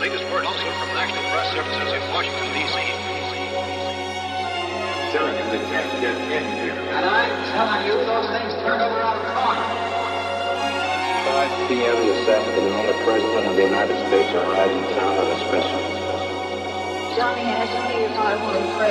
latest word also from National Press Services in Washington, D.C. Telling you the cat get in here. And I'm telling you those things turn over on the corner. 5 p.m. this afternoon, the President of the United States arrives in town on a special. Johnny asked me if I wanted prayer.